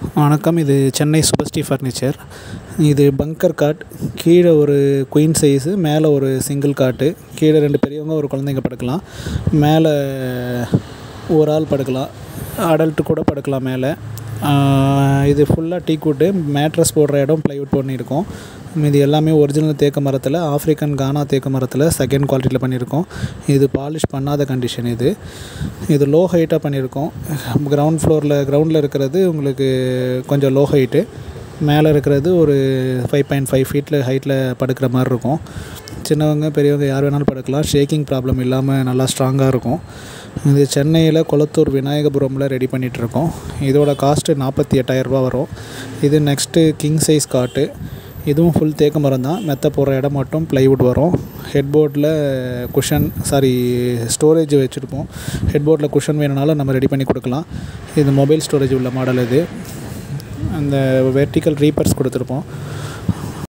வணக்கம். இது சென்னை சுபஸ்டி ஃபர்னிச்சர் இது பங்கர் காட் கீழே ஒரு குயின் சைஸு மேலே ஒரு சிங்கிள் காட்டு கீழே ரெண்டு பெரியவங்க ஒரு குழந்தைங்க படுக்கலாம். மேலே ஒரு ஆள் படுக்கலாம். அடல்ட்டு கூட படுக்கலாம் மேலே. இது ஃபுல்லாக டீக்வுட்டு மேட்ரஸ் போடுற இடம் ப்ளைவுட் பண்ணியிருக்கோம். மீதி எல்லாமே ஒரிஜினல் தேக்கு மரத்தில் ஆஃப்ரிக்கன் கானா தேக்கு மரத்தில் செகண்ட் குவாலிட்டியில் பண்ணியிருக்கோம். இது பாலிஷ் பண்ணாத கண்டிஷன் இது. இது லோ ஹைட்டாக பண்ணியிருக்கோம். கிரவுண்ட் ஃப்ளோரில் கிரவுண்டில் இருக்கிறது உங்களுக்கு கொஞ்சம் லோ ஹைட்டு மேலே இருக்கிறது ஒரு ஃபைவ் பாயிண்ட் ஃபைவ் ஃபீட்டில் ஹைட்டில் படுக்கிற மாதிரி இருக்கும். சின்னவங்க பெரியவங்க யார் வேணாலும் படுக்கலாம். ஷேக்கிங் ப்ராப்ளம் இல்லாமல் நல்லா ஸ்ட்ராங்காக இருக்கும். இது சென்னையில் கொளத்தூர் விநாயகபுரமில் ரெடி பண்ணிகிட்ருக்கோம் இதோட காஸ்ட்டு நாற்பத்தி எட்டாயிரரூபா வரும். இது நெக்ஸ்ட்டு கிங் சைஸ் காட்டு. இதுவும் ஃபுல் தேக்கு மரம் தான். மெத்த போடுற இடம் மட்டும் ப்ளைவுட் வரும். ஹெட்போர்டில் குஷன் சாரி ஸ்டோரேஜ் வச்சுருப்போம். ஹெட்போர்டில் குஷன் வேணுனாலும் நம்ம ரெடி பண்ணி கொடுக்கலாம். இது மொபைல் ஸ்டோரேஜ் உள்ள மாடல் இது. அந்த வெர்டிக்கல் ரீப்பர்ஸ் கொடுத்துருப்போம்.